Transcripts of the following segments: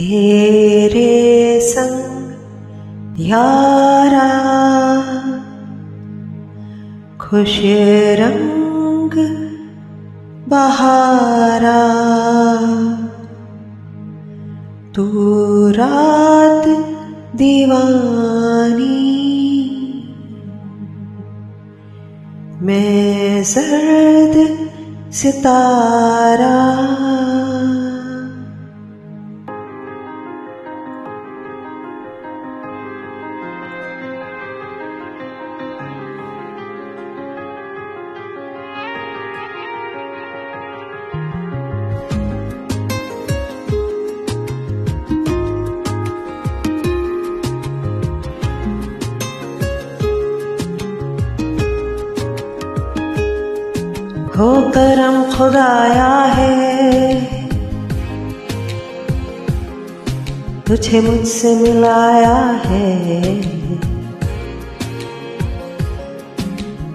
तेरे संग यारा खुश रंग बहारा। तू रात दीवानी मैं सर्द सितारा। हो करम खुदाया है। तुझे मुझसे मिलाया है।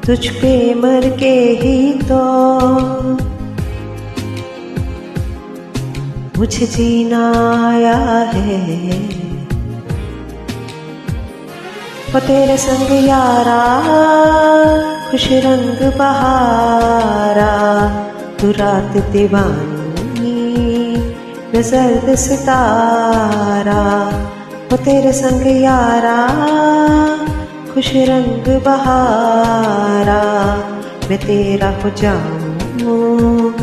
तुझ पे मर के ही तो मुझे जीना आया है। वो तेरे संग यारा खुश रंग बहारा, तू रात दीवानी मैं सर्द सितारा वो तेरे संग यारा, खुश रंग बहारा, मैं तेरा हो जाऊँ,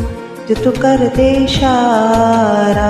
जो तू कर दे इशारा।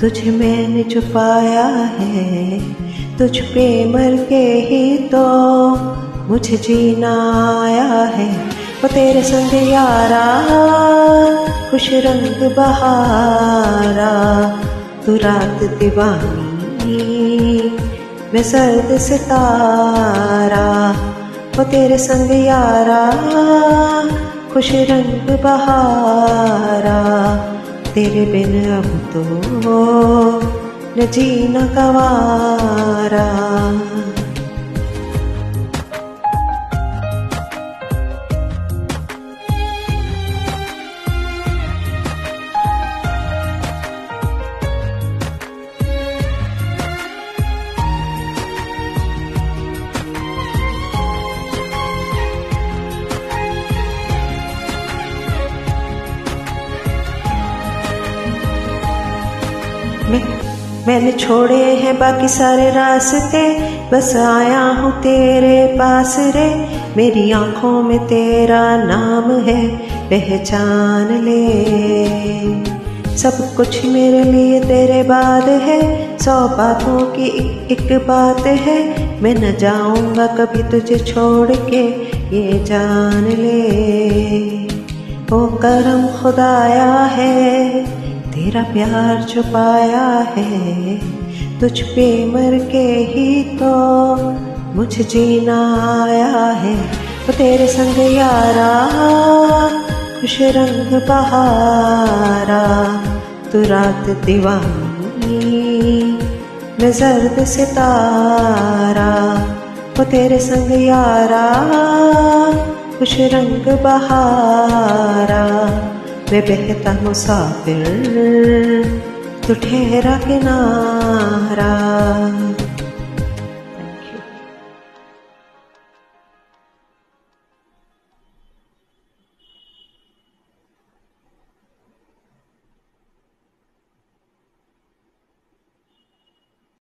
तुझे मैंने छुपाया है, तुझ पे मर के ही तो मुझे जीना आया है। वो तेरे संग यारा, खुश रंग बहारा, तू रात दीवानी, मैं सर्द सितारा। वो तेरे संग यारा, खुश रंग बहारा। तेरे बिन अब तो न जीना गवारा। मैंने छोड़े हैं बाकी सारे रास्ते। बस आया हूँ तेरे पास रे। मेरी आँखों में तेरा नाम है पहचान ले। सब कुछ मेरे लिए तेरे बाद है। सौ बातों की एक, एक बात है। मैं न जाऊँगा कभी तुझे छोड़ के ये जान ले। ओ करम खुदाया है। तेरा प्यार छुपाया है, तुझ पे मर के ही तो मुझ जीना आया है। वो तेरे संग यारा खुश रंग बहारा, तू रात दीवानी, मैं जर्द सितारा। वो तेरे संग यारा खुश रंग बहारा। मैं बहता मुसाफिर तू ठहरा किनारा